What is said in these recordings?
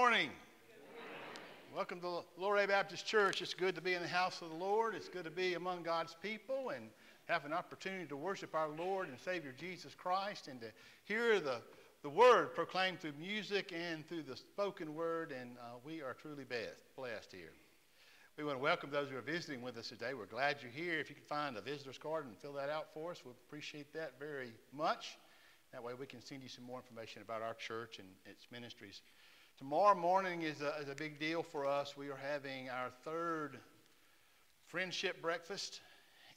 Morning. Welcome to Loray Baptist Church. It's good to be in the house of the Lord. It's good to be among God's people and have an opportunity to worship our Lord and Savior Jesus Christ and to hear the, the word proclaimed through music and through the spoken word. And uh, we are truly best, blessed here. We want to welcome those who are visiting with us today. We're glad you're here. If you can find a visitor's card and fill that out for us, we'll appreciate that very much. That way we can send you some more information about our church and its ministries. Tomorrow morning is a, is a big deal for us. We are having our third friendship breakfast,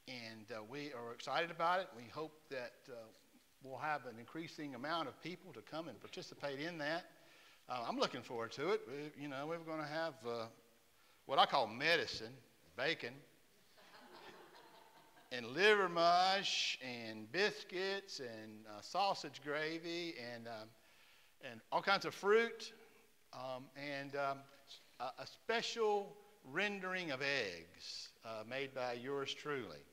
and uh, we are excited about it. We hope that uh, we'll have an increasing amount of people to come and participate in that. Uh, I'm looking forward to it. You know, we're going to have uh, what I call medicine, bacon, and liver mush, and biscuits, and uh, sausage gravy, and, um, and all kinds of fruit um, and um, a, a, special rendering of eggs uh, made by yours truly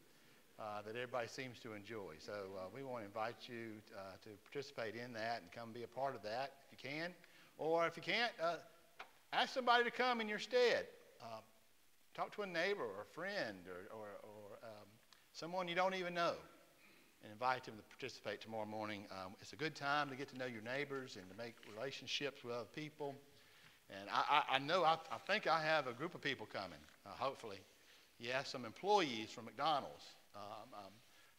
uh, that everybody seems to enjoy. So uh, we want to invite you uh, to participate in that and come be a part of that if you can. Or if you can't, uh, ask somebody to come in your stead. Um, talk to a neighbor or a friend or, or, or um, someone you don't even know and invite them to participate tomorrow morning. Um, it's a good time to get to know your neighbors and to make relationships with other people. And I, I, I know, I, I, think I have a group of people coming, uh, hopefully. Yes, some employees from McDonald's. Um, um,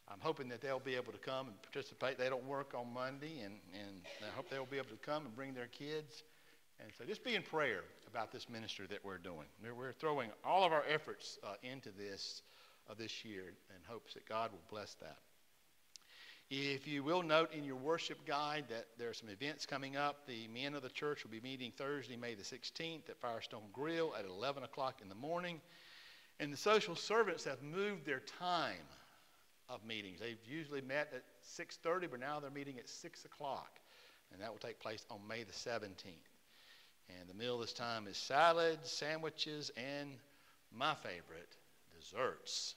I'm hoping that they'll be able to come and participate. They don't work on Monday, and, and I hope they'll be able to come and bring their kids. And so just be in prayer about this ministry that we're doing. We're, we're throwing all of our efforts uh, into this uh, this year in hopes that God will bless that. If you will note in your worship guide that there are some events coming up. The men of the church will be meeting Thursday, May the 16th at Firestone Grill at 11 o'clock in the morning. And the social servants have moved their time of meetings. They've usually met at 6.30, but now they're meeting at 6 o'clock. And that will take place on May the 17th. And the meal this time is salads, sandwiches, and my favorite, desserts.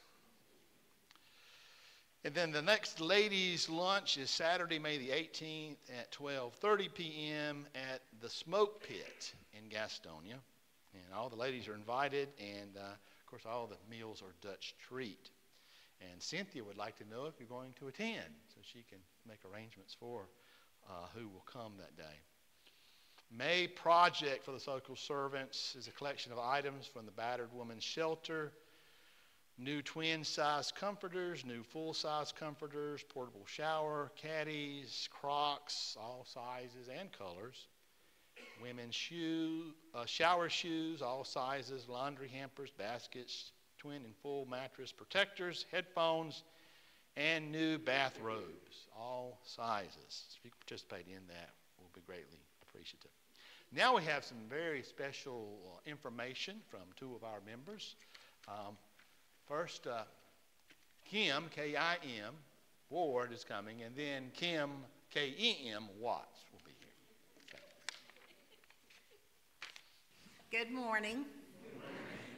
And then the next ladies' lunch is Saturday, May the 18th at 12:30 p.m. at the Smoke Pit in Gastonia. And all the ladies are invited, and uh, of course, all the meals are Dutch treat. And Cynthia would like to know if you're going to attend, so she can make arrangements for uh, who will come that day. May Project for the Social Servants is a collection of items from the Battered Woman's Shelter new twin size comforters, new full size comforters, portable shower, caddies, crocs, all sizes and colors, women's shoe, uh, shower shoes, all sizes, laundry hampers, baskets, twin and full mattress protectors, headphones, and new bathrobes, all sizes. If you participate in that, we'll be greatly appreciative. Now we have some very special uh, information from two of our members. Um, First, uh, Kim, K I M, Ward is coming, and then Kim, K E M, Watts will be here. Good morning.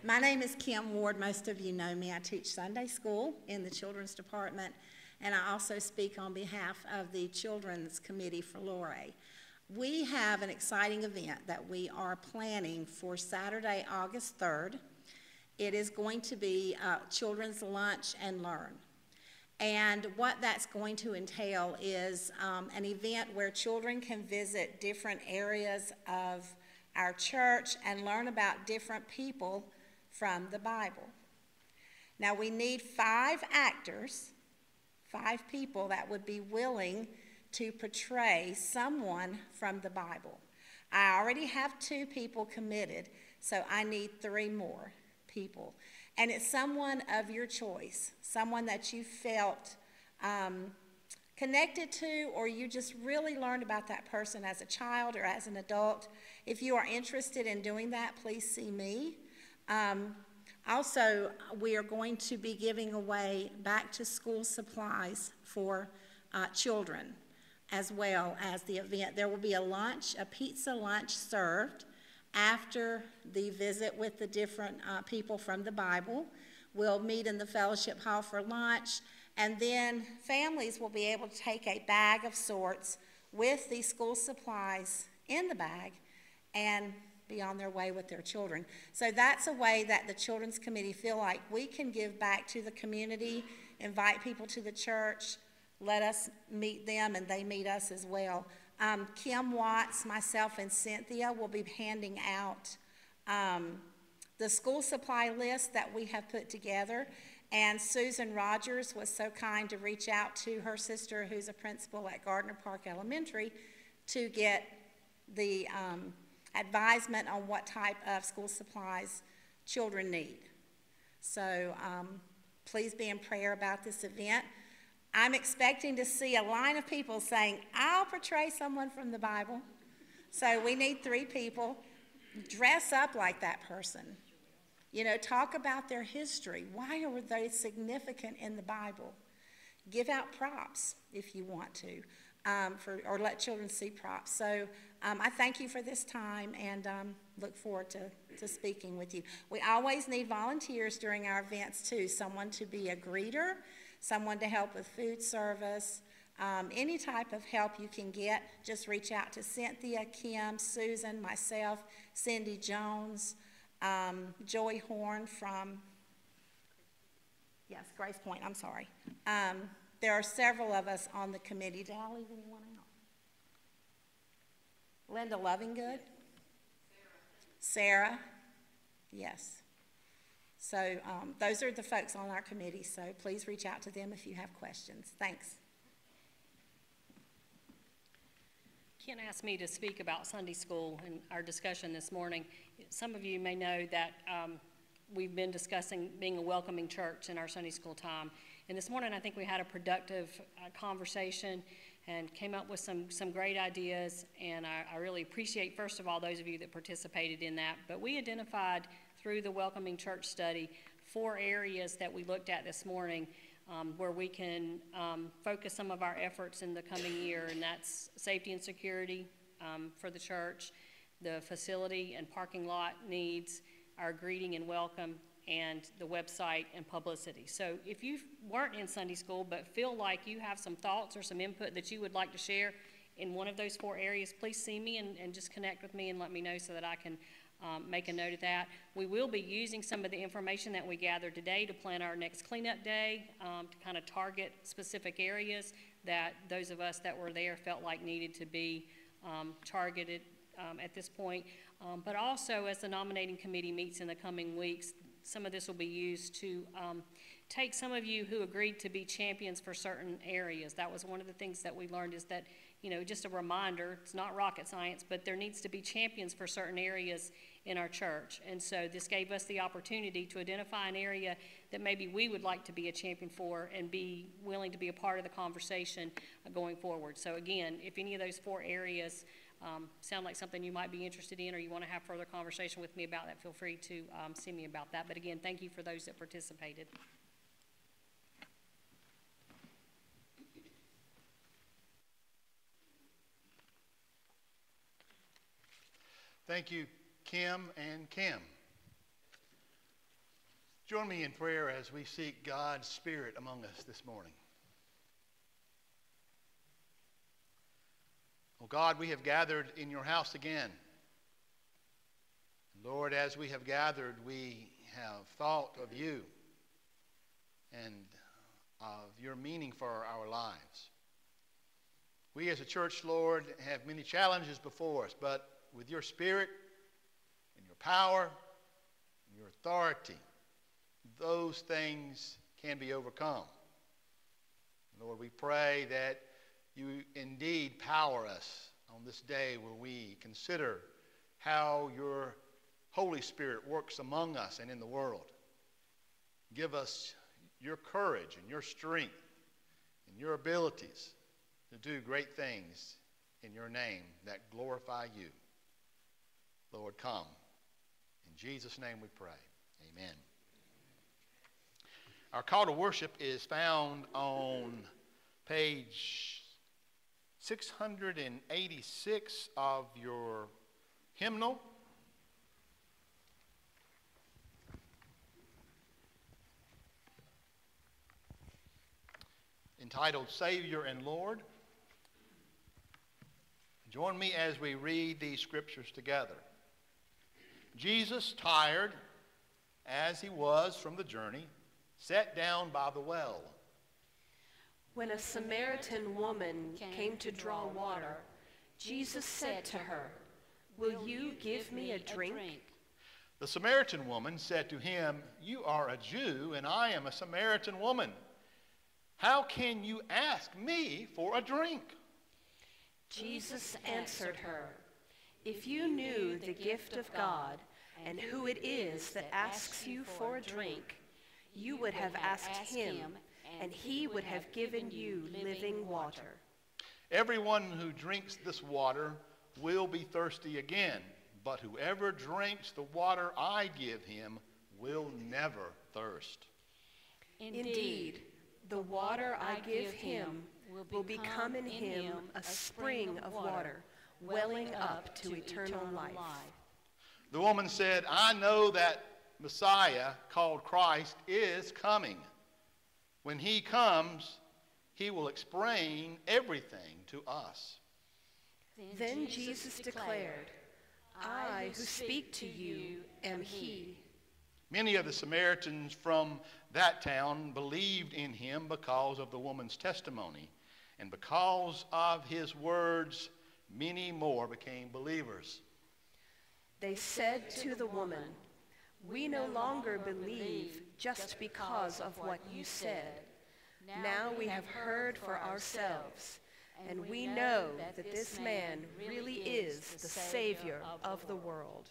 My name is Kim Ward. Most of you know me. I teach Sunday school in the children's department, and I also speak on behalf of the Children's Committee for Loray. We have an exciting event that we are planning for Saturday, August 3rd. It is going to be uh, children's lunch and learn. And what that's going to entail is um, an event where children can visit different areas of our church and learn about different people from the Bible. Now, we need five actors, five people that would be willing to portray someone from the Bible. I already have two people committed, so I need three more people. And it's someone of your choice, someone that you felt um, connected to, or you just really learned about that person as a child or as an adult. If you are interested in doing that, please see me. Um, also, we are going to be giving away back to school supplies for uh, children as well as the event. There will be a lunch, a pizza lunch served after the visit with the different uh, people from the Bible. We'll meet in the fellowship hall for lunch, and then families will be able to take a bag of sorts with the school supplies in the bag and be on their way with their children. So that's a way that the Children's Committee feel like we can give back to the community, invite people to the church, let us meet them, and they meet us as well. Um, Kim Watts, myself, and Cynthia will be handing out um, the school supply list that we have put together. And Susan Rogers was so kind to reach out to her sister, who's a principal at Gardner Park Elementary, to get the um, advisement on what type of school supplies children need. So um, please be in prayer about this event. I'm expecting to see a line of people saying, I'll portray someone from the Bible. So we need three people. Dress up like that person. You know, talk about their history. Why are they significant in the Bible? Give out props if you want to, um, for, or let children see props. So um, I thank you for this time and um, look forward to, to speaking with you. We always need volunteers during our events too, someone to be a greeter, someone to help with food service, um, any type of help you can get, just reach out to Cynthia, Kim, Susan, myself, Cindy Jones, um, Joey Horn from, yes, Grace Point, I'm sorry. Um, there are several of us on the committee. Did I leave anyone out? Linda Lovingood? Sarah. Sarah. Yes. So um, those are the folks on our committee, so please reach out to them if you have questions. Thanks. Ken asked me to speak about Sunday school in our discussion this morning. Some of you may know that um, we've been discussing being a welcoming church in our Sunday school time. And this morning, I think we had a productive uh, conversation and came up with some, some great ideas. And I, I really appreciate, first of all, those of you that participated in that. But we identified through the Welcoming Church study four areas that we looked at this morning um, where we can um, focus some of our efforts in the coming year, and that's safety and security um, for the church, the facility and parking lot needs, our greeting and welcome, and the website and publicity. So if you weren't in Sunday school but feel like you have some thoughts or some input that you would like to share in one of those four areas, please see me and, and just connect with me and let me know so that I can um, make a note of that. We will be using some of the information that we gathered today to plan our next cleanup day um, to kind of target specific areas that those of us that were there felt like needed to be um, targeted um, at this point. Um, but also, as the nominating committee meets in the coming weeks, some of this will be used to um, take some of you who agreed to be champions for certain areas. That was one of the things that we learned is that you know, just a reminder, it's not rocket science, but there needs to be champions for certain areas in our church. And so this gave us the opportunity to identify an area that maybe we would like to be a champion for and be willing to be a part of the conversation going forward. So again, if any of those four areas um, sound like something you might be interested in or you want to have further conversation with me about that, feel free to um, see me about that. But again, thank you for those that participated. Thank you, Kim and Kim. Join me in prayer as we seek God's Spirit among us this morning. Oh God, we have gathered in your house again. Lord, as we have gathered, we have thought of you and of your meaning for our lives. We as a church, Lord, have many challenges before us, but with your spirit and your power and your authority, those things can be overcome. Lord, we pray that you indeed power us on this day where we consider how your Holy Spirit works among us and in the world. Give us your courage and your strength and your abilities to do great things in your name that glorify you. Lord, come. In Jesus' name we pray. Amen. Our call to worship is found on page 686 of your hymnal. Entitled Savior and Lord. Join me as we read these scriptures together. Jesus, tired as he was from the journey, sat down by the well. When a Samaritan woman came to draw water, Jesus said to her, Will you give me a drink? The Samaritan woman said to him, You are a Jew, and I am a Samaritan woman. How can you ask me for a drink? Jesus answered her, If you knew the gift of God and who it is that asks you for a drink, you would have asked him, and he would have given you living water. Everyone who drinks this water will be thirsty again, but whoever drinks the water I give him will never thirst. Indeed, the water I give him will become in him a spring of water, welling up to eternal life. The woman said, I know that Messiah, called Christ, is coming. When he comes, he will explain everything to us. Then Jesus declared, I who speak to you am he. Many of the Samaritans from that town believed in him because of the woman's testimony. And because of his words, many more became believers. They said to the woman, We no longer believe just because of what you said. Now we have heard for ourselves, and we know that this man really is the Savior of the world.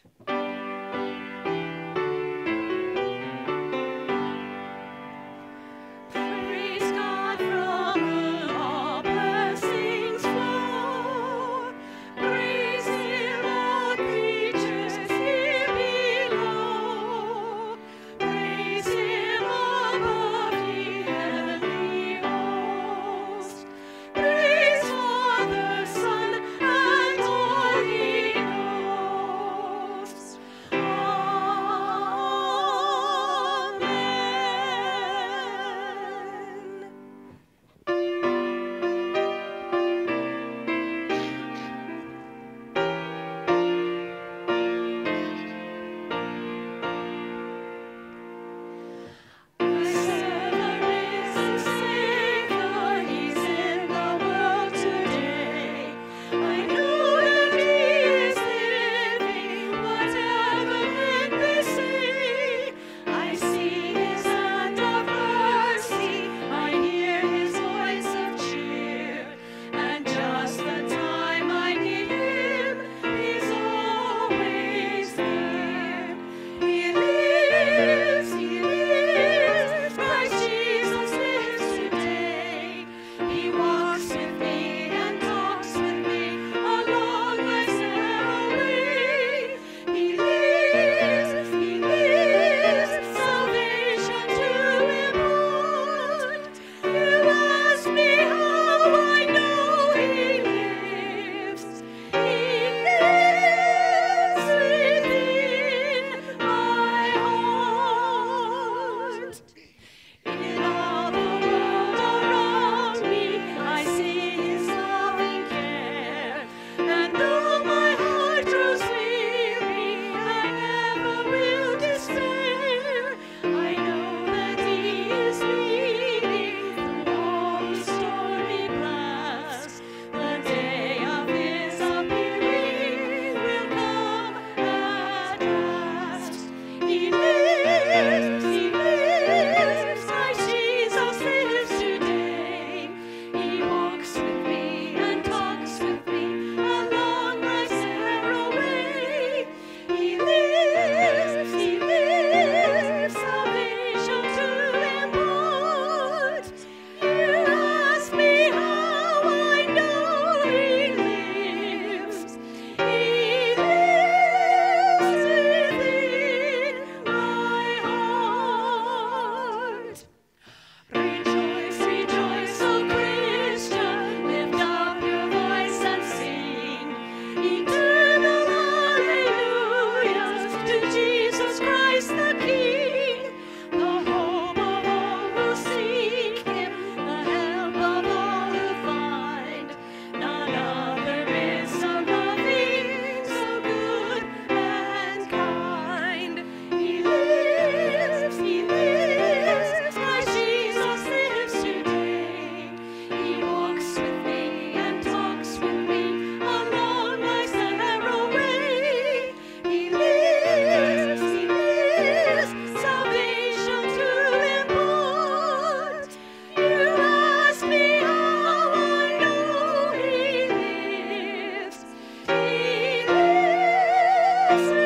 Christmas.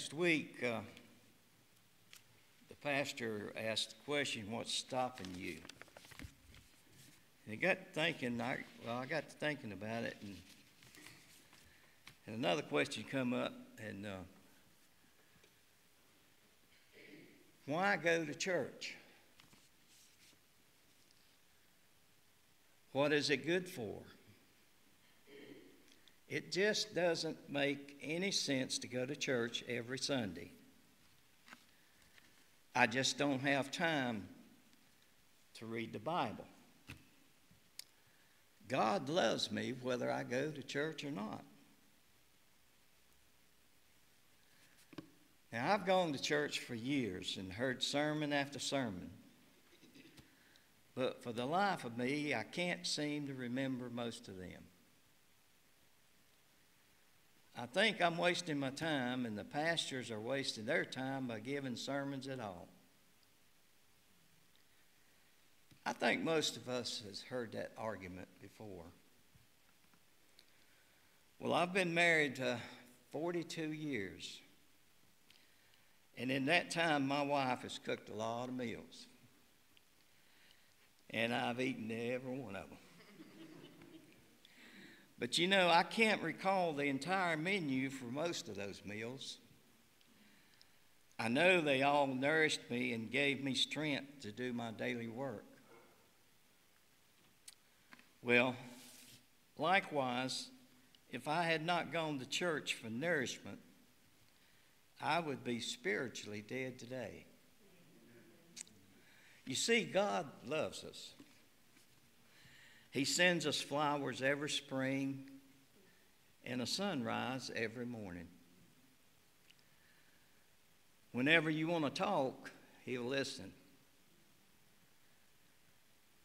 Last week, uh, the pastor asked the question, What's stopping you? And he got thinking, I, well, I got to thinking about it, and, and another question come up, and uh, why go to church? What is it good for? It just doesn't make any sense to go to church every Sunday. I just don't have time to read the Bible. God loves me whether I go to church or not. Now, I've gone to church for years and heard sermon after sermon. But for the life of me, I can't seem to remember most of them. I think I'm wasting my time, and the pastors are wasting their time by giving sermons at all. I think most of us has heard that argument before. Well, I've been married uh, 42 years. And in that time, my wife has cooked a lot of meals. And I've eaten every one of them. But you know, I can't recall the entire menu for most of those meals. I know they all nourished me and gave me strength to do my daily work. Well, likewise, if I had not gone to church for nourishment, I would be spiritually dead today. You see, God loves us. He sends us flowers every spring and a sunrise every morning. Whenever you want to talk, He'll listen.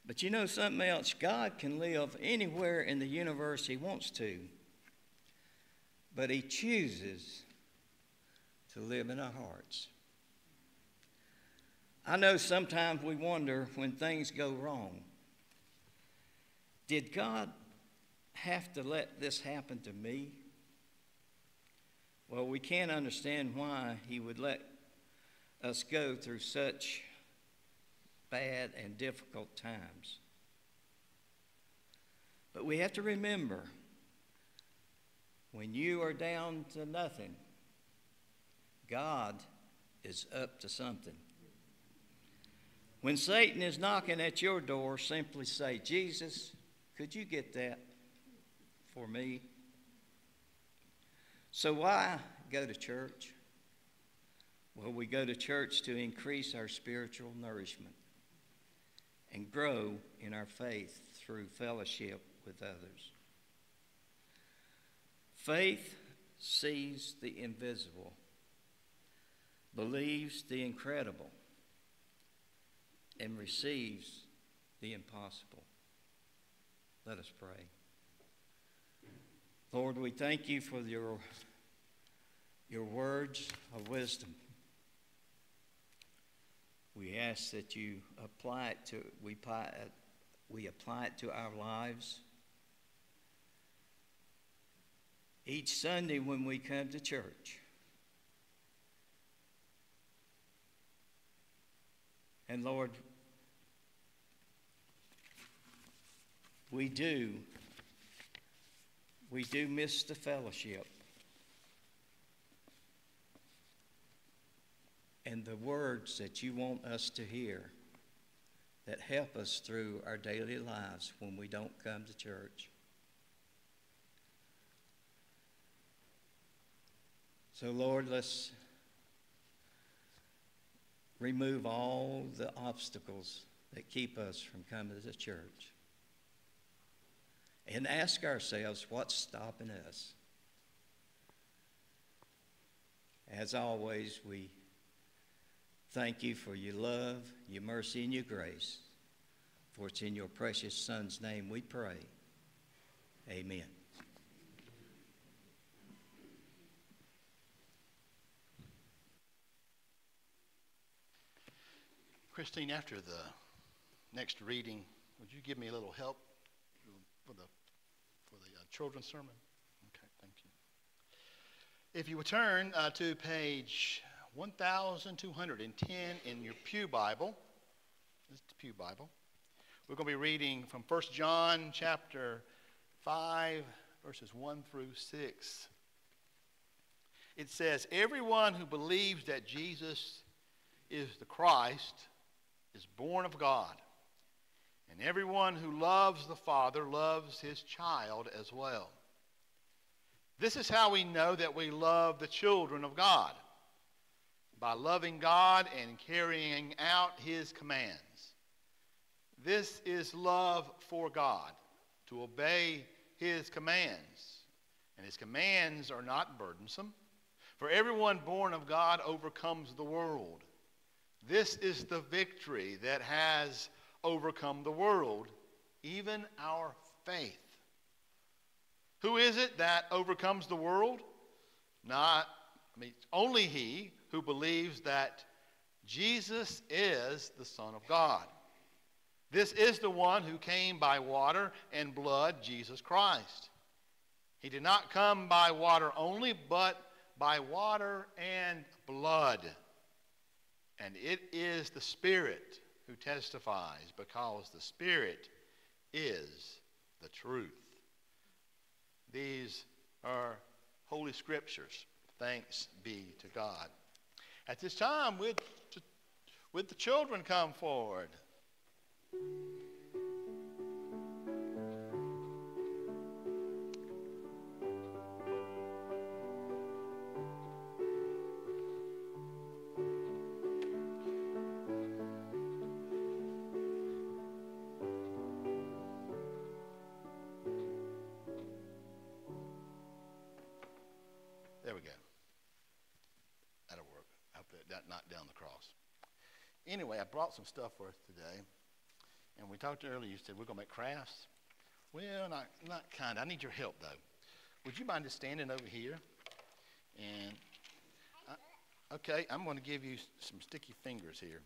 But you know something else? God can live anywhere in the universe He wants to, but He chooses to live in our hearts. I know sometimes we wonder when things go wrong did God have to let this happen to me? Well, we can't understand why He would let us go through such bad and difficult times. But we have to remember when you are down to nothing, God is up to something. When Satan is knocking at your door, simply say, Jesus, could you get that for me? So, why go to church? Well, we go to church to increase our spiritual nourishment and grow in our faith through fellowship with others. Faith sees the invisible, believes the incredible, and receives the impossible. Let us pray. Lord, we thank you for your, your words of wisdom. We ask that you apply it to we apply we apply it to our lives. Each Sunday when we come to church. And Lord, we do, we do miss the fellowship. And the words that you want us to hear that help us through our daily lives when we don't come to church. So, Lord, let's remove all the obstacles that keep us from coming to church and ask ourselves what's stopping us. As always, we thank you for your love, your mercy, and your grace. For it's in your precious Son's name we pray. Amen. Christine, after the next reading, would you give me a little help for the, children's sermon? Okay, thank you. If you would turn uh, to page 1210 in your Pew Bible, this is the Pew Bible. We're going to be reading from 1 John chapter 5, verses 1 through 6. It says, Everyone who believes that Jesus is the Christ is born of God. And everyone who loves the Father loves his child as well. This is how we know that we love the children of God by loving God and carrying out his commands. This is love for God, to obey his commands. And his commands are not burdensome, for everyone born of God overcomes the world. This is the victory that has overcome the world, even our faith. Who is it that overcomes the world? Not, I mean, only he who believes that Jesus is the Son of God. This is the one who came by water and blood, Jesus Christ. He did not come by water only, but by water and blood. And it is the Spirit who testifies, because the Spirit is the truth. These are Holy Scriptures. Thanks be to God. At this time, would, the children come forward? Brought some stuff for us today. And we talked earlier, you said we're going to make crafts. Well, not, not kind. I need your help, though. Would you mind just standing over here? And, I, okay, I'm going to give you some sticky fingers here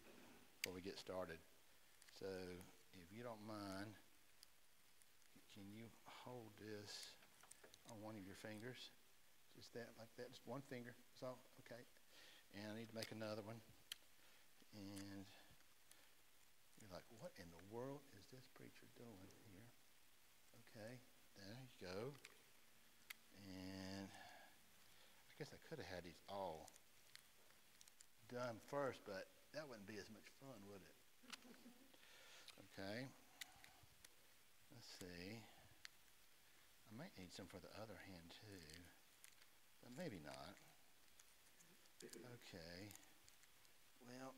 before we get started. So, if you don't mind, can you hold this on one of your fingers? Just that, like that, just one finger. So, okay. And I need to make another one. And you're like, what in the world is this preacher doing here? Okay, there you go. And I guess I could have had these all done first, but that wouldn't be as much fun, would it? Okay. Let's see. I might need some for the other hand too, but maybe not. Okay. Well,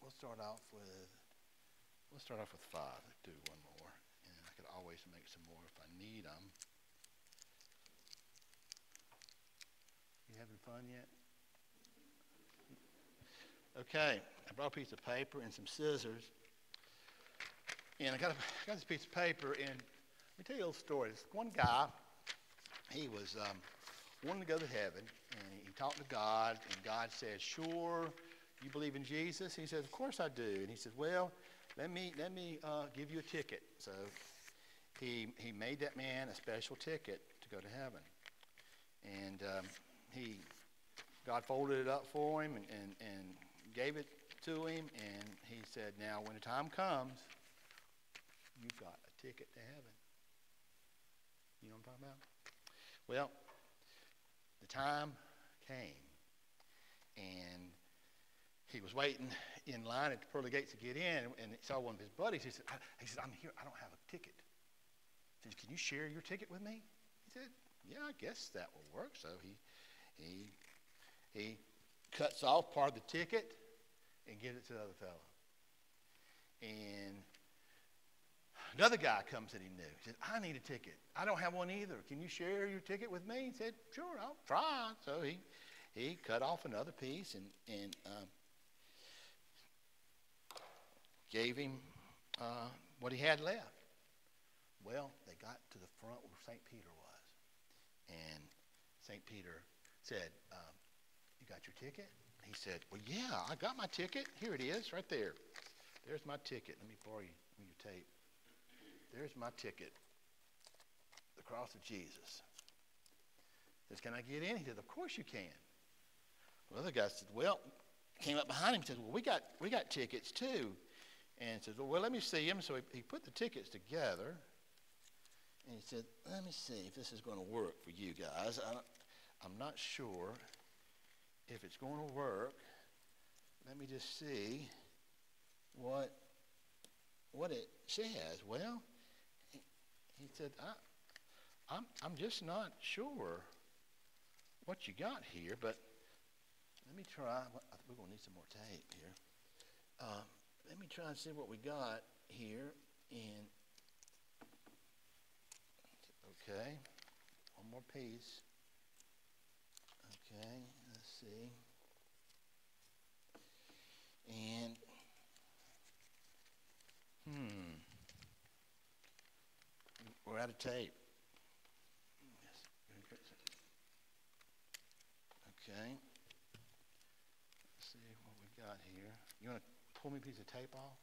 we'll start off with we'll start off with five. Let's do one more, and I could always make some more if I need them. You having fun yet? Okay, I brought a piece of paper and some scissors, and I got, a, I got this piece of paper, and let me tell you a little story. This one guy, he was um, wanting to go to heaven, and he talked to God, and God said, "Sure, you believe in Jesus?" He said, "Of course I do." And he said, "Well, let me let me uh, give you a ticket." So he he made that man a special ticket to go to heaven, and um, he God folded it up for him and, and, and gave it to him, and he said, "Now, when the time comes, you've got a ticket to heaven." You know what I'm talking about? Well, the time came, and he was waiting in line at the pearly gates to get in, and he saw one of his buddies. He said, he said, I'm here. I don't have a ticket. He said, Can you share your ticket with me? He said, Yeah, I guess that will work. So he, he, he cuts off part of the ticket and gives it to the other fellow. And Another guy comes that he knew. He said, I need a ticket. I don't have one either. Can you share your ticket with me? He said, Sure, I'll try. So he, he cut off another piece and, and um, gave him uh, what he had left. Well, they got to the front where St. Peter was. And St. Peter said, um, You got your ticket? He said, Well, yeah, I got my ticket. Here it is, right there. There's my ticket. Let me borrow you, your tape. There's my ticket. The cross of Jesus. He Says, can I get in? He said, of course you can. Well, the other guy said, well, came up behind him and said, well, we got, we got tickets too. And says, well, let me see him. So he, he put the tickets together. And he said, let me see if this is going to work for you guys. I, I'm not sure if it's going to work. Let me just see what, what it says. Well, he, he said, I, I'm, I'm just not sure what you got here, but let me try. We're going to need some more tape here. Uh, let me try and see what we got here in. Okay, one more piece. Okay, let's see. And, hmm, we're out of tape. Okay. Let's see what we got here. You want to pull me a piece of tape off?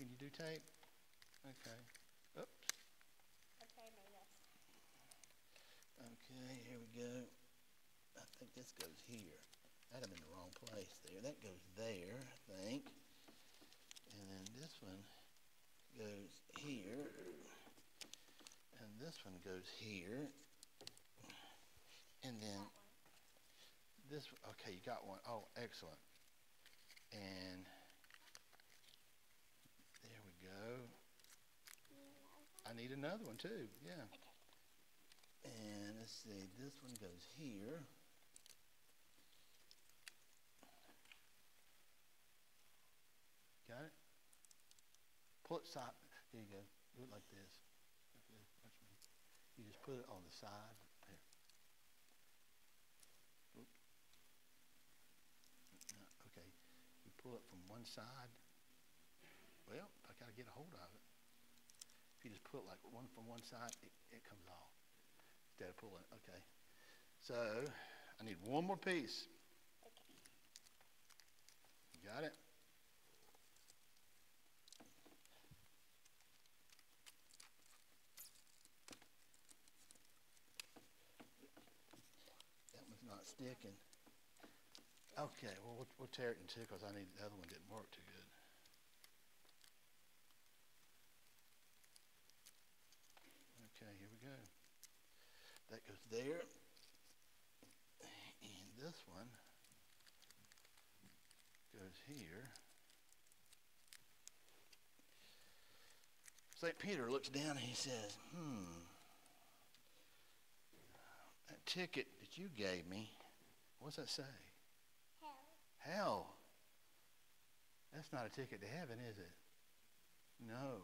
Can you do tape? Okay. Oops. Okay, here we go. I think this goes here. That I'm in the wrong place there. That goes there, I think. And then this one goes here. And this one goes here. And then this, okay, you got one. Oh, excellent. And there we go. I need another one too, yeah. And let's see, this one goes here. Got it? Pull it side. There you go. Do it like this. You just put it on the side. Here. Oop. No, okay. You pull it from one side. Well, I got to get a hold of it. If you just put it like one from one side, it, it comes off instead of pulling. it, Okay. So I need one more piece. You got it? That one's not sticking. Okay, well, we'll, we'll tear it in two because I need the other one didn't work too good. Okay, here we go. That goes there. And this one goes here. St. Peter looks down and he says, hmm, that ticket that you gave me, what's that say? Hell. That's not a ticket to heaven, is it? No.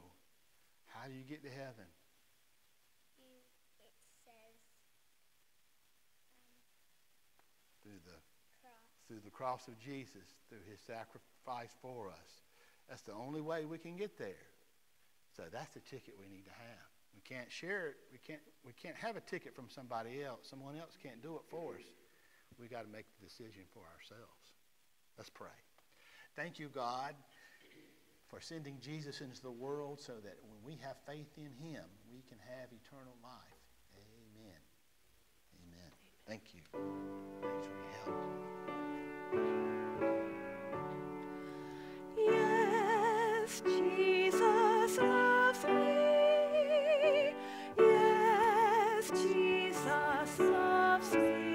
How do you get to heaven? it says um, Through the cross. through the cross of Jesus, through his sacrifice for us. That's the only way we can get there. So that's the ticket we need to have. We can't share it. We can't, we can't have a ticket from somebody else. Someone else can't do it for us. We got to make the decision for ourselves. Let's pray. Thank you, God, for sending Jesus into the world so that when we have faith in him, we can have eternal life. Amen. Amen. Thank you. Thanks for your help. Yes, Jesus loves me. Yes, Jesus loves me.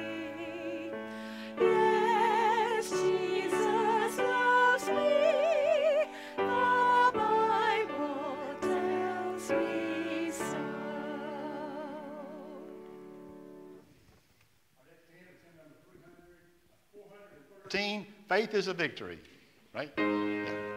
13, faith is a victory, right? Yeah.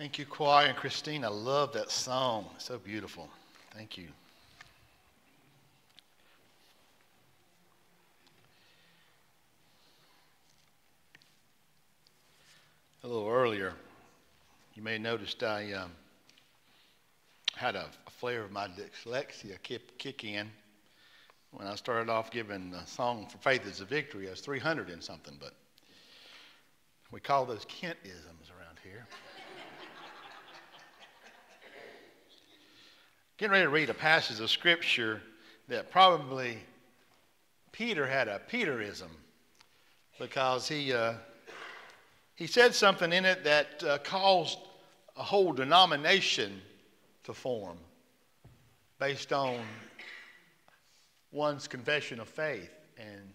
Thank you, choir and Christine. I love that song. So beautiful. Thank you. A little earlier, you may have noticed I um, had a, a flare of my dyslexia kick, kick in when I started off giving the song for Faith is a Victory. I was 300 and something, but we call those Kentisms around here. Getting ready to read a passage of scripture that probably Peter had a Peterism because he, uh, he said something in it that uh, caused a whole denomination to form based on one's confession of faith and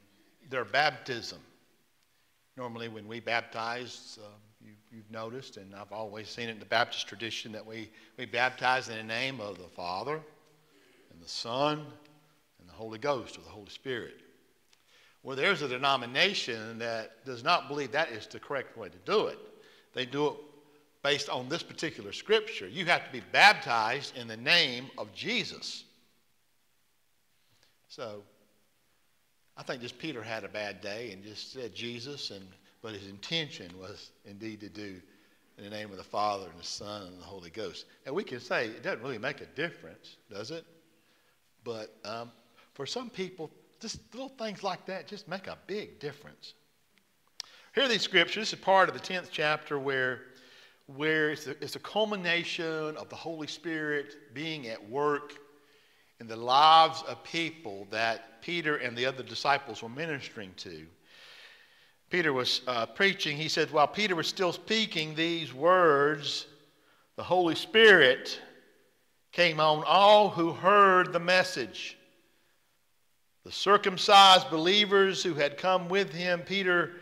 their baptism. Normally, when we baptize, uh, you've noticed, and I've always seen it in the Baptist tradition, that we, we baptize in the name of the Father and the Son and the Holy Ghost or the Holy Spirit. Well, there's a denomination that does not believe that is the correct way to do it. They do it based on this particular scripture. You have to be baptized in the name of Jesus. So, I think just Peter had a bad day and just said Jesus, and but his intention was indeed to do in the name of the Father and the Son and the Holy Ghost. And we can say it doesn't really make a difference, does it? But um, for some people, just little things like that just make a big difference. Here are these scriptures. This is part of the 10th chapter where, where it's, it's a culmination of the Holy Spirit being at work in the lives of people that Peter and the other disciples were ministering to. Peter was uh, preaching. He said, while Peter was still speaking these words, the Holy Spirit came on all who heard the message. The circumcised believers who had come with him, Peter,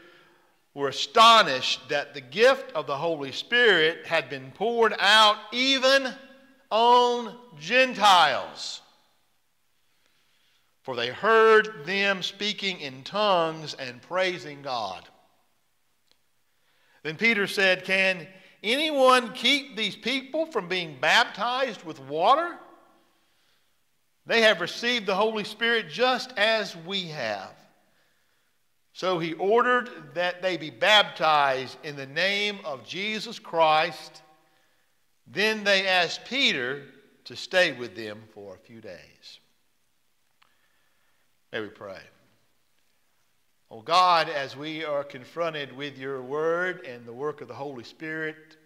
were astonished that the gift of the Holy Spirit had been poured out even on Gentiles. For they heard them speaking in tongues and praising God. Then Peter said, Can anyone keep these people from being baptized with water? They have received the Holy Spirit just as we have. So he ordered that they be baptized in the name of Jesus Christ. Then they asked Peter to stay with them for a few days. May we pray. Oh God, as we are confronted with your word and the work of the Holy Spirit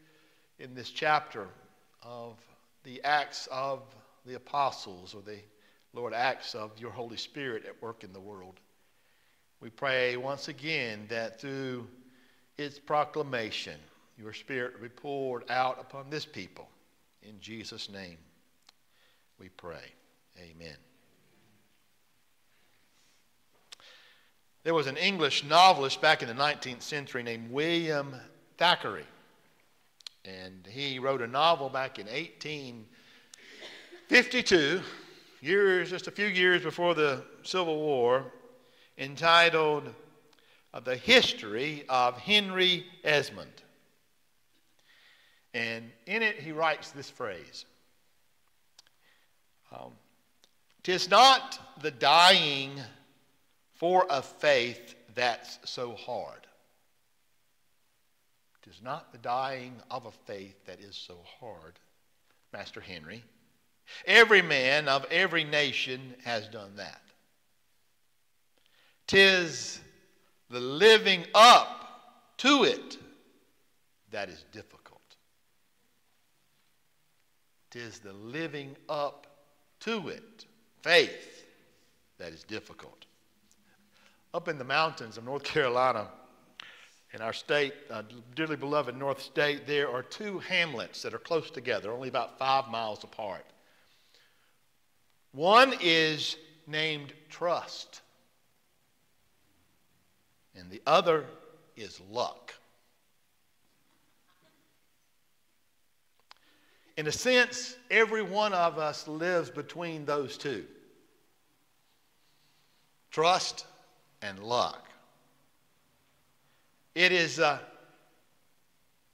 in this chapter of the Acts of the apostles or the Lord acts of your Holy Spirit at work in the world. We pray once again that through its proclamation, your Spirit be poured out upon this people. In Jesus' name, we pray. Amen. There was an English novelist back in the 19th century named William Thackeray. And he wrote a novel back in 1852, years, just a few years before the Civil War, entitled uh, The History of Henry Esmond. And in it, he writes this phrase um, Tis not the dying for a faith that's so hard. It is not the dying of a faith that is so hard, Master Henry. Every man of every nation has done that. Tis the living up to it that is difficult. Tis the living up to it, faith, that is difficult. Up in the mountains of North Carolina, in our state, uh, dearly beloved North State, there are two hamlets that are close together, only about five miles apart. One is named Trust, and the other is Luck. In a sense, every one of us lives between those two trust and luck. It is, uh,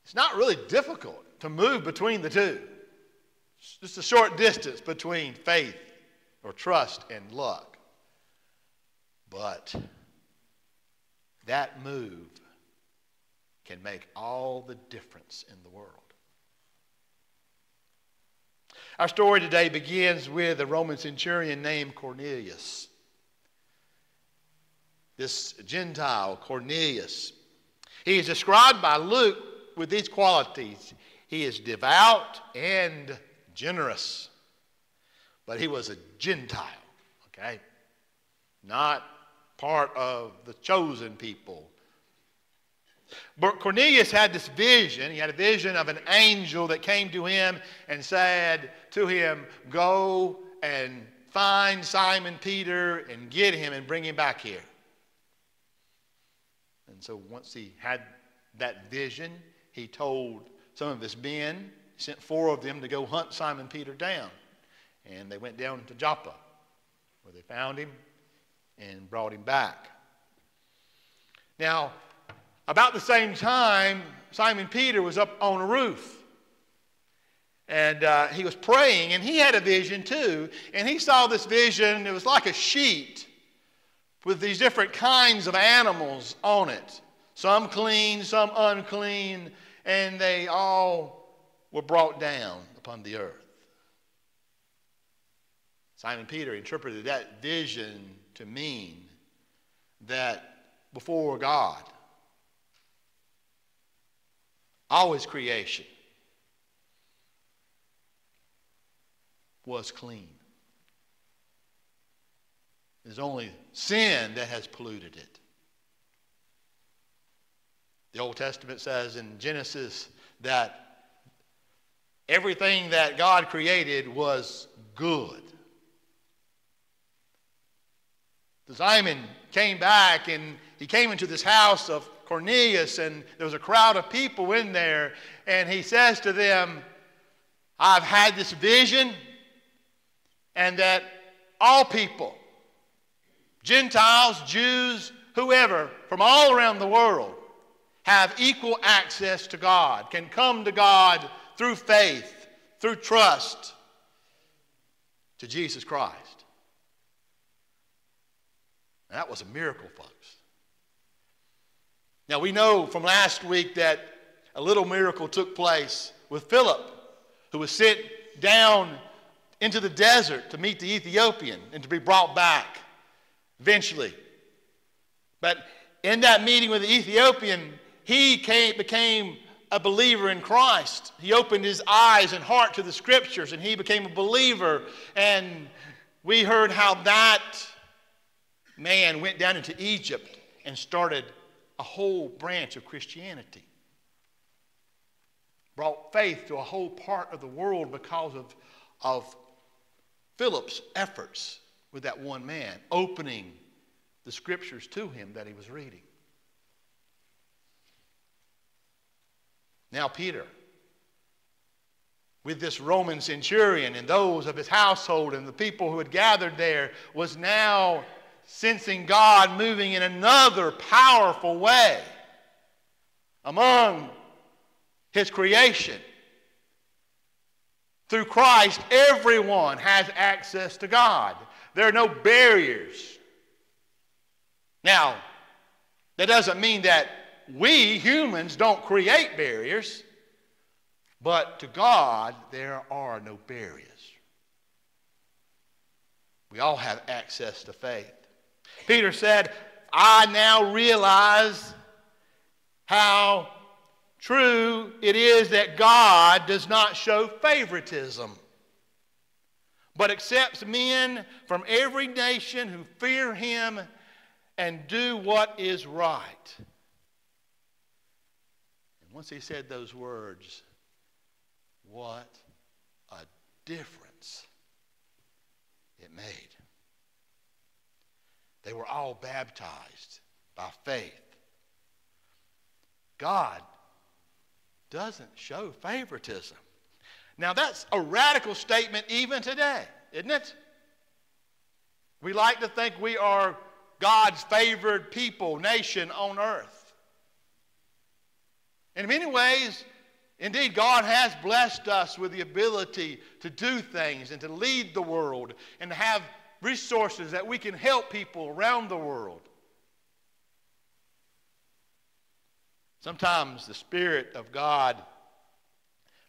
it's not really difficult to move between the two. It's just a short distance between faith or trust and luck. But that move can make all the difference in the world. Our story today begins with a Roman centurion named Cornelius. This Gentile, Cornelius, he is described by Luke with these qualities. He is devout and generous, but he was a Gentile, okay? Not part of the chosen people. But Cornelius had this vision. He had a vision of an angel that came to him and said to him, Go and find Simon Peter and get him and bring him back here. And so once he had that vision, he told some of his men, sent four of them to go hunt Simon Peter down. And they went down to Joppa, where they found him and brought him back. Now, about the same time, Simon Peter was up on a roof. And uh, he was praying, and he had a vision too. And he saw this vision, it was like a sheet with these different kinds of animals on it some clean, some unclean, and they all were brought down upon the earth. Simon Peter interpreted that vision to mean that before God, all his creation was clean. It's only sin that has polluted it. The Old Testament says in Genesis that everything that God created was good. Simon came back and he came into this house of Cornelius, and there was a crowd of people in there, and he says to them, I've had this vision, and that all people, Gentiles, Jews, whoever, from all around the world, have equal access to God, can come to God through faith, through trust to Jesus Christ. And that was a miracle, folks. Now, we know from last week that a little miracle took place with Philip, who was sent down into the desert to meet the Ethiopian and to be brought back eventually. But in that meeting with the Ethiopian, he came, became a believer in Christ. He opened his eyes and heart to the scriptures and he became a believer. And we heard how that man went down into Egypt and started a whole branch of Christianity. Brought faith to a whole part of the world because of, of Philip's efforts with that one man, opening the scriptures to him that he was reading. Now, Peter, with this Roman centurion and those of his household and the people who had gathered there, was now sensing God moving in another powerful way among his creation. Through Christ, everyone has access to God. There are no barriers. Now, that doesn't mean that we humans don't create barriers, but to God, there are no barriers. We all have access to faith. Peter said, I now realize how true it is that God does not show favoritism, but accepts men from every nation who fear him and do what is right. And once he said those words, what a difference it made. They were all baptized by faith. God doesn't show favoritism. Now, that's a radical statement even today, isn't it? We like to think we are God's favored people, nation on earth. In many ways, Indeed, God has blessed us with the ability to do things and to lead the world and to have resources that we can help people around the world. Sometimes the Spirit of God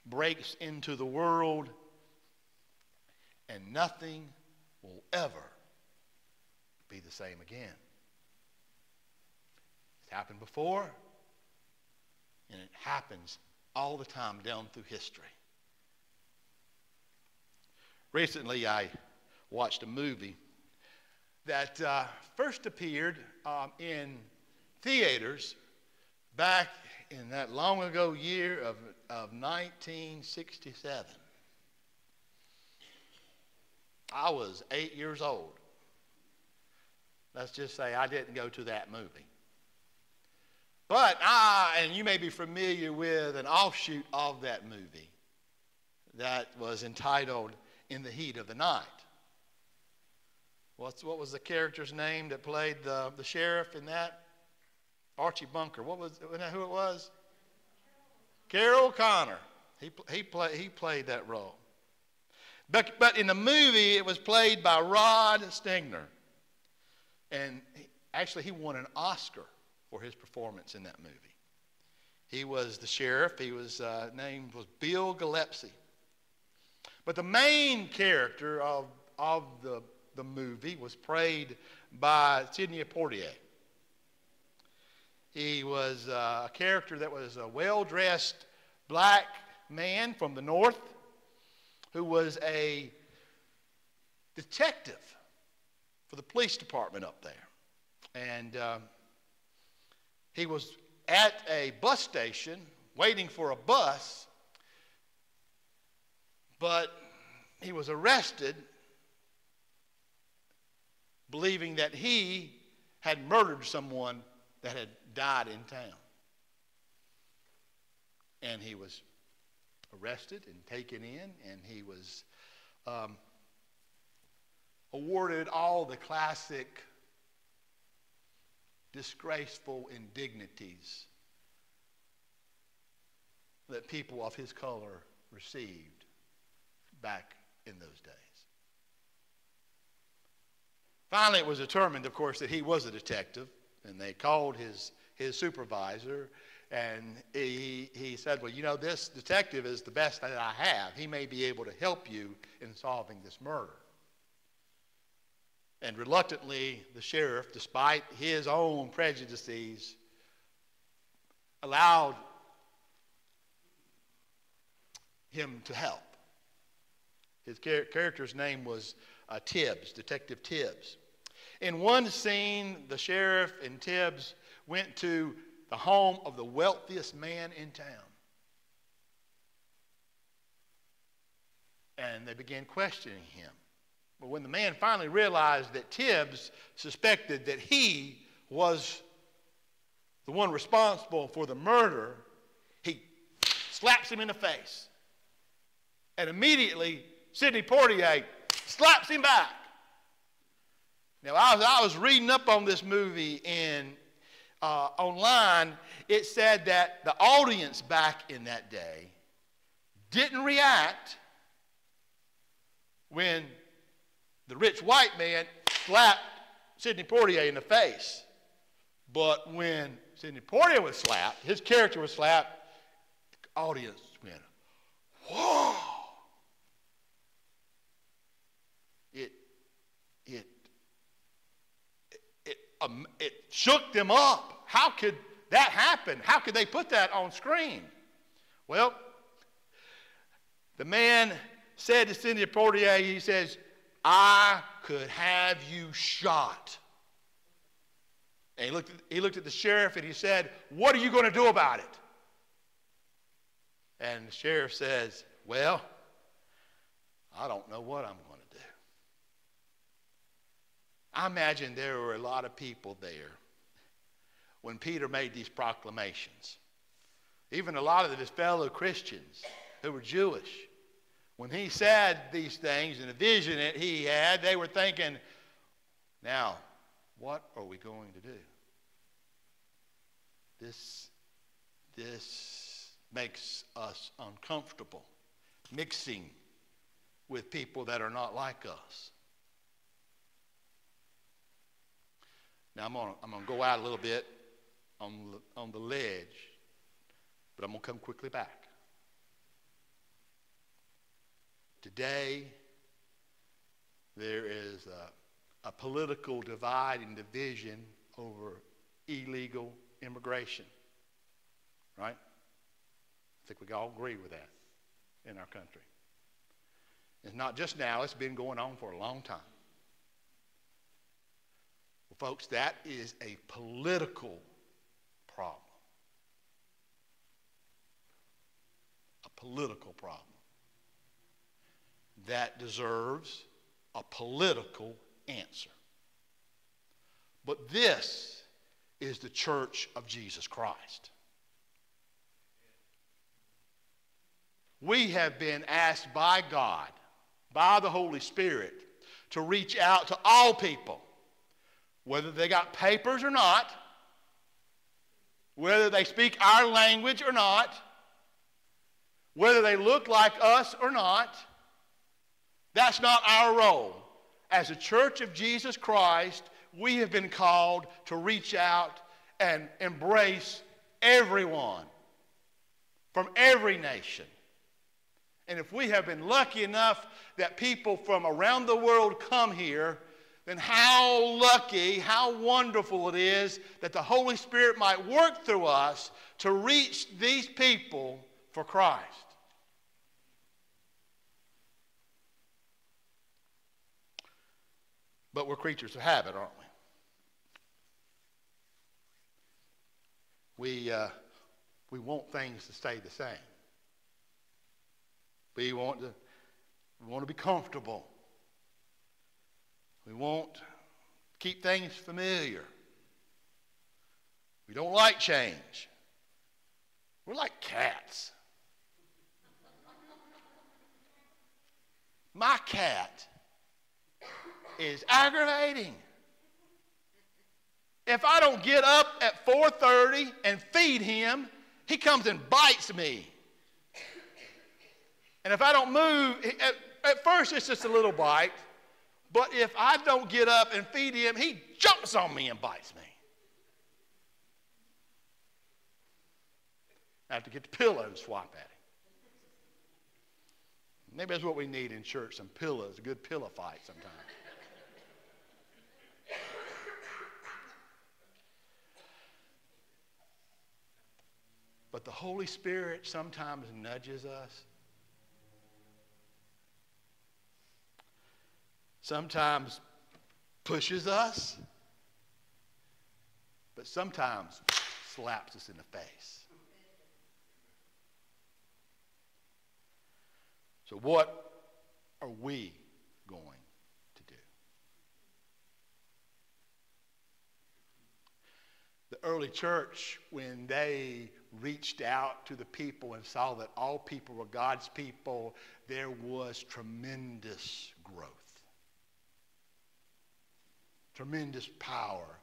breaks into the world and nothing will ever be the same again. It's happened before, and it happens all the time down through history. Recently, I watched a movie that uh, first appeared um, in theaters back in that long ago year of, of 1967. I was eight years old. Let's just say I didn't go to that movie. But I, and you may be familiar with an offshoot of that movie that was entitled In the Heat of the Night. What's, what was the character's name that played the, the sheriff in that? Archie Bunker. What was who it was? Carroll O'Connor. He, he, play, he played that role. But, but in the movie, it was played by Rod Steiger. And he, actually, he won an Oscar for his performance in that movie. He was the sheriff. He was uh, named was Bill Gillespie. But the main character of, of the, the movie was played by Sidney Poitier. He was uh, a character that was a well dressed black man from the north who was a detective for the police department up there. And um, he was at a bus station waiting for a bus, but he was arrested believing that he had murdered someone that had died in town. And he was arrested and taken in, and he was um, awarded all the classic disgraceful indignities that people of his color received back in those days. Finally, it was determined, of course, that he was a detective, and they called his, his supervisor and he, he said, Well, you know, this detective is the best that I have. He may be able to help you in solving this murder. And reluctantly, the sheriff, despite his own prejudices, allowed him to help. His char- character's name was uh, Tibbs, Detective Tibbs. In one scene, the sheriff and Tibbs went to the home of the wealthiest man in town. And they began questioning him. But when the man finally realized that Tibbs suspected that he was the one responsible for the murder, he slaps him in the face. And immediately, Sidney Poitier slaps him back. Now, I was, I was reading up on this movie in uh, online, it said that the audience back in that day didn't react when the rich white man slapped Sidney Poitier in the face. But when Sidney Poitier was slapped, his character was slapped, the audience went, whoa! It, it, it, um, it shook them up. How could that happen? How could they put that on screen? Well, the man said to Sidney Poitier, he says, I could have you shot. And he looked, at, he looked at the sheriff and he said, What are you going to do about it? And the sheriff says, Well, I don't know what I'm going to do. I imagine there were a lot of people there when Peter made these proclamations. Even a lot of his fellow Christians who were Jewish, when he said these things and the vision that he had, they were thinking, now, what are we going to do? This, this makes us uncomfortable mixing with people that are not like us. Now, I'm going to I'm gonna go out a little bit on the, on the ledge, but I'm going to come quickly back. Today, there is a, a political divide and division over illegal immigration. Right? I think we all agree with that in our country. It's not just now, it's been going on for a long time. Well, folks, that is a political problem. A political problem that deserves a political answer. But this is the church of Jesus Christ. We have been asked by God, by the Holy Spirit, to reach out to all people, whether they got papers or not, whether they speak our language or not, whether they look like us or not. That's not our role. As a church of Jesus Christ, we have been called to reach out and embrace everyone from every nation. And if we have been lucky enough that people from around the world come here, then how lucky, how wonderful it is that the Holy Spirit might work through us to reach these people for Christ. But we're creatures of habit, aren't we? We, uh, we want things to stay the same. We want to, we want to be comfortable. We want to keep things familiar. We don't like change. We're like cats. My cat is aggravating. If I don't get up at 4:30 and feed him, he comes and bites me. And if I don't move, at, at first it's just a little bite, but if I don't get up and feed him, he jumps on me and bites me. I have to get the pillow and swap at him. Maybe that's what we need in church some pillows, a good pillow fight sometimes. But the Holy Spirit sometimes nudges us. Sometimes pushes us. But sometimes slaps us in the face. So, what are we going to do? The early church, when they reached out to the people and saw that all people were God's people, there was tremendous growth. Tremendous power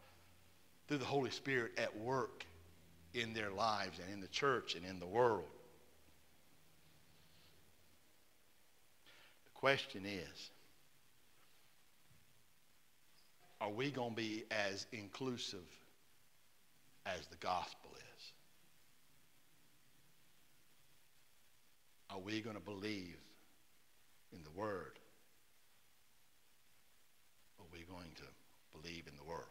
through the Holy Spirit at work in their lives and in the church and in the world. The question is are we going to be as inclusive as the gospel is? Are we going to believe in the Word? Or are we going to believe in the world?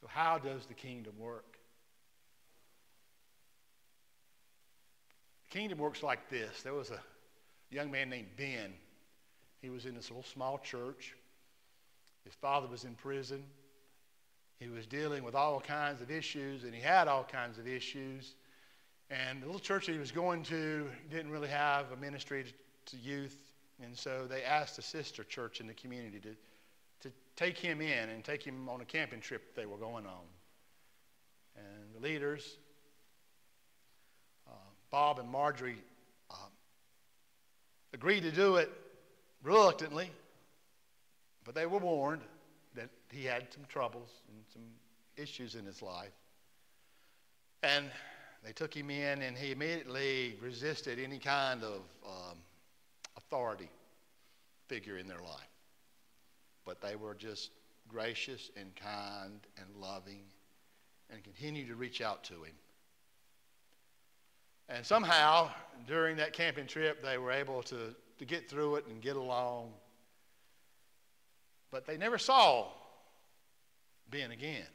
So, how does the kingdom work? The kingdom works like this. There was a young man named Ben. He was in this little small church. His father was in prison. He was dealing with all kinds of issues, and he had all kinds of issues. And the little church that he was going to didn't really have a ministry to, youth, and so they asked a sister church in the community to take him in and take him on a camping trip they were going on. And the leaders, uh, Bob and Marjorie, uh, agreed to do it reluctantly, but they were warned that he had some troubles and some issues in his life. And they took him in, and he immediately resisted any kind of um, authority figure in their life. But they were just gracious and kind and loving and continued to reach out to him. And somehow, during that camping trip, they were able to, to get through it and get along. But they never saw Ben again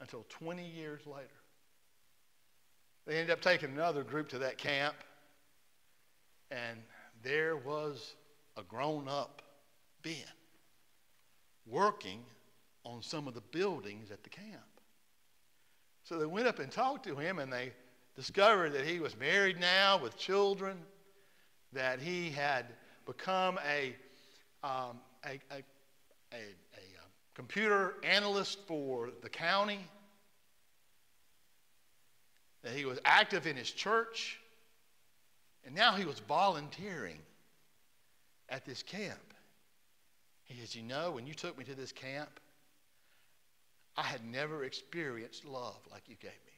until 20 years later. They ended up taking another group to that camp, and there was a grown up Ben working on some of the buildings at the camp. So they went up and talked to him, and they discovered that he was married now with children, that he had become a, um, a, a, a, a uh, computer analyst for the county, that he was active in his church, and now he was volunteering at this camp. He says, You know, when you took me to this camp, I had never experienced love like you gave me.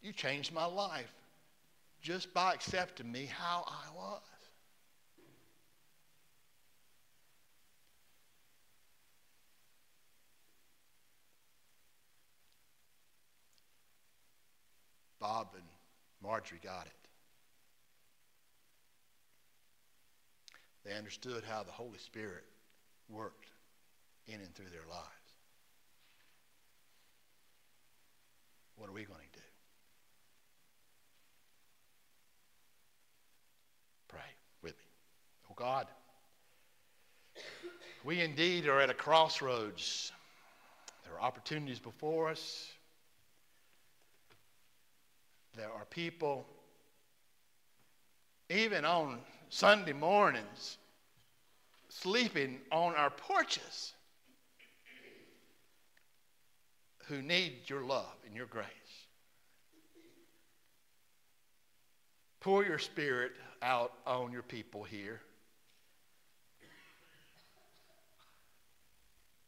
You changed my life just by accepting me how I was. Bob and Marjorie got it. They understood how the Holy Spirit worked in and through their lives. What are we going to do? Pray with me. Oh God, we indeed are at a crossroads. There are opportunities before us. There are people, even on Sunday mornings, sleeping on our porches who need your love and your grace. Pour your spirit out on your people here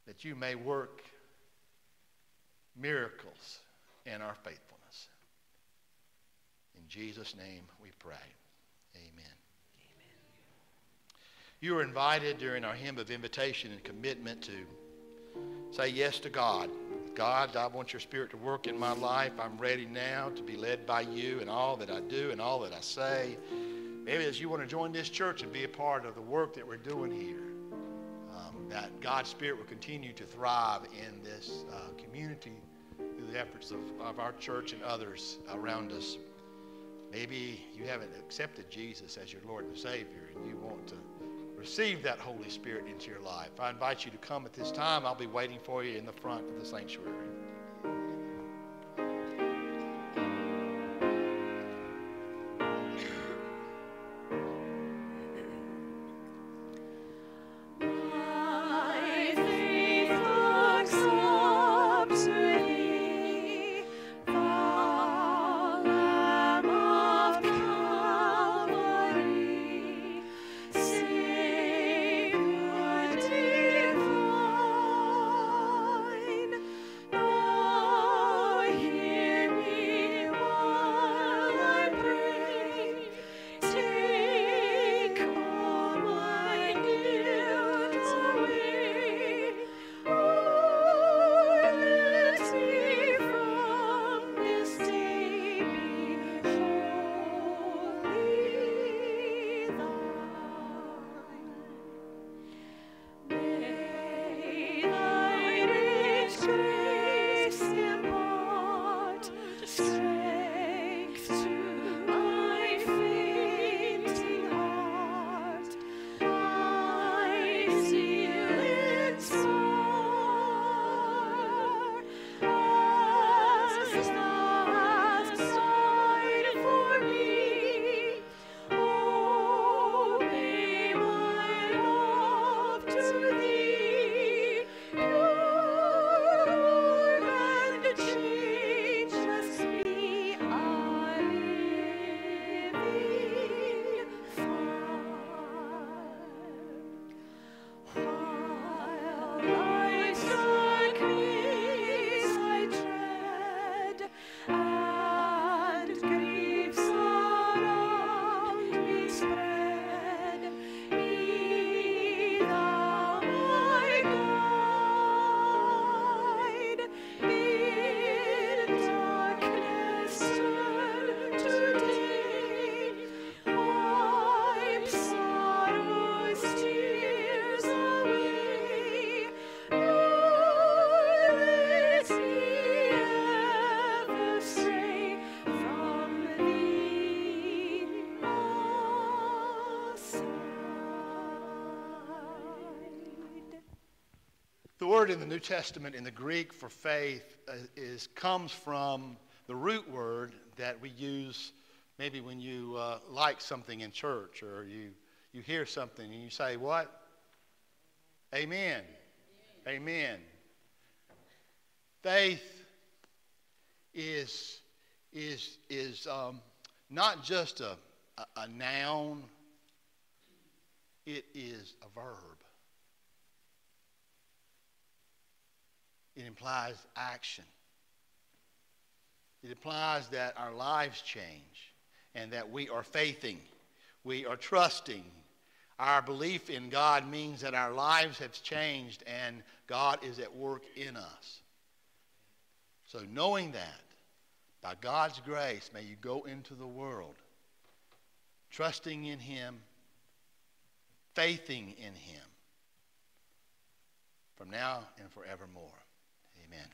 that you may work miracles in our faithfulness. In Jesus' name we pray. Amen. You are invited during our hymn of invitation and commitment to say yes to God. God, I want your spirit to work in my life. I'm ready now to be led by you in all that I do and all that I say. Maybe as you want to join this church and be a part of the work that we're doing here, um, that God's Spirit will continue to thrive in this uh, community through the efforts of, of our church and others around us. Maybe you haven't accepted Jesus as your Lord and Savior and you want to receive that Holy Spirit into your life. I invite you to come at this time. I'll be waiting for you in the front of the sanctuary. Word in the New Testament in the Greek for faith uh, is comes from the root word that we use maybe when you uh, like something in church or you, you hear something and you say, What? Amen. Amen. Faith is, is, is um, not just a, a, a noun, it is a verb. It implies action. It implies that our lives change and that we are faithing, we are trusting. Our belief in God means that our lives have changed and God is at work in us. So, knowing that, by God's grace, may you go into the world trusting in Him, faithing in Him, from now and forevermore. Amen.